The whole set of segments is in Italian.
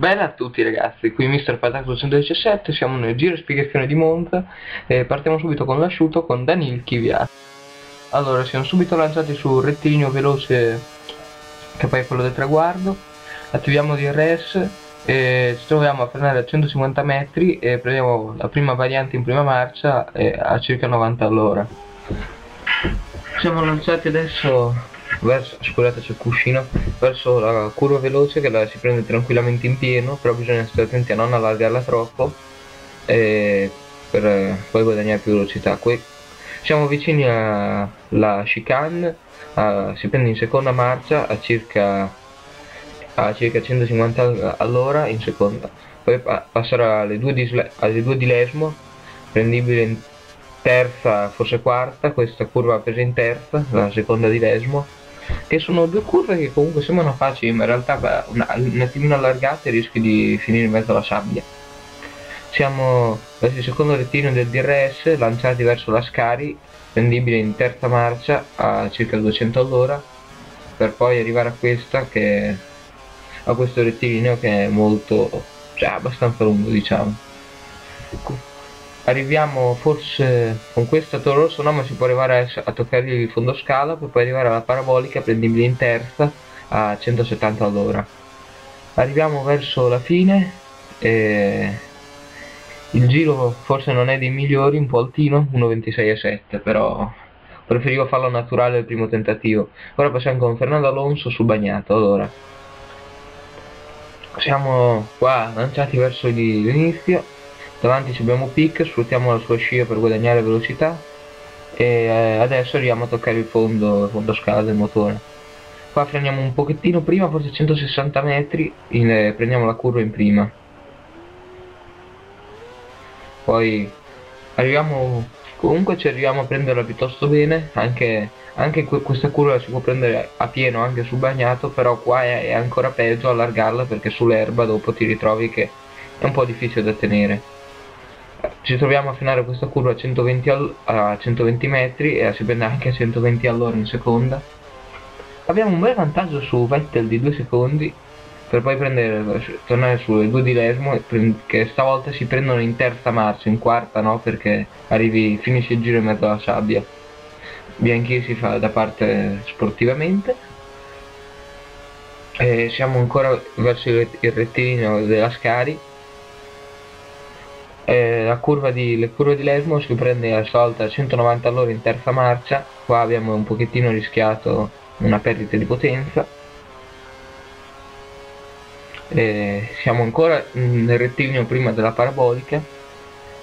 Bella a tutti ragazzi, qui Mr. Pataclo 117, siamo nel giro spiegazione di Monza e partiamo subito con l'asciutto con Danil Kvyat. Allora, siamo subito lanciati sul rettilineo veloce che poi è quello del traguardo, attiviamo DRS e ci troviamo a frenare a 150 metri e prendiamo la prima variante in prima marcia a circa 90 all'ora. Siamo lanciati adesso verso, scusate il cuscino, verso la curva veloce che la si prende tranquillamente in pieno, però bisogna stare attenti a non allargarla troppo e per eh, poi guadagnare più velocità. Qui siamo vicini alla chicane, a, si prende in seconda marcia a circa, a circa 150 all'ora in seconda, poi pa passerà alle due, di, alle due di Lesmo, prendibile in terza, forse quarta, questa curva presa in terza, la seconda di Lesmo, che sono due curve che comunque sembrano facili ma in realtà beh, un, un attimino allargate rischi di finire in mezzo alla sabbia. Siamo verso il secondo rettilineo del DRS lanciati verso la Scari prendibile in terza marcia a circa 200 all'ora per poi arrivare a questa che a questo rettilineo che è molto cioè abbastanza lungo diciamo arriviamo forse con questo toro rosso no ma si può arrivare a, a toccare il fondo scala per poi arrivare alla parabolica prendibile in terza a 170 all'ora. Arriviamo verso la fine e il giro forse non è dei migliori un po' altino 1.26.7 però preferivo farlo naturale al primo tentativo. Ora passiamo con Fernando Alonso sul bagnato allora. Siamo qua lanciati verso l'inizio davanti abbiamo Pick, sfruttiamo la sua scia per guadagnare velocità e eh, adesso arriviamo a toccare il fondo, il fondo scala del motore. Qua freniamo un pochettino prima, forse 160 metri in, eh, prendiamo la curva in prima. Poi arriviamo comunque ci arriviamo a prenderla piuttosto bene anche, anche questa curva si può prendere a pieno anche sul bagnato però qua è, è ancora peggio allargarla perché sull'erba dopo ti ritrovi che è un po' difficile da tenere ci troviamo a frenare questa curva a 120, all a 120 metri e si prende anche a 120 all'ora in seconda. Abbiamo un bel vantaggio su Vettel di 2 secondi per poi prendere, tornare sulle due di Lesmo che stavolta si prendono in terza marcia, in quarta no? Perché arrivi, finisci il giro in mezzo alla sabbia. Bianchi si fa da parte sportivamente. E siamo ancora verso il rettilineo della Scari eh, la curva di, le curve di Lesmo si prende a solta a 190 all'ora in terza marcia. Qua abbiamo un pochettino rischiato una perdita di potenza. Eh, siamo ancora nel rettilineo prima della parabolica.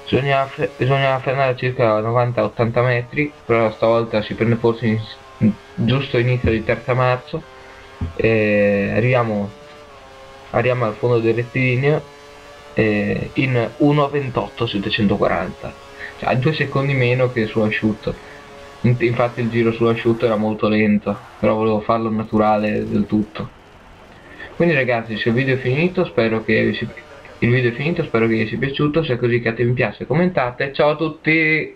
Bisogna, bisogna frenare circa 90-80 metri però stavolta si prende forse in, giusto inizio di terza marcia. Eh, arriviamo, arriviamo al fondo del rettilineo eh, in 1.28 su 240 cioè a due secondi meno che su sull'asciutto infatti il giro sull'asciutto era molto lento però volevo farlo naturale del tutto. Quindi ragazzi se il video è finito spero che si... il video è finito spero che vi sia piaciuto. Se è così che mi piace commentate. Ciao a tutti!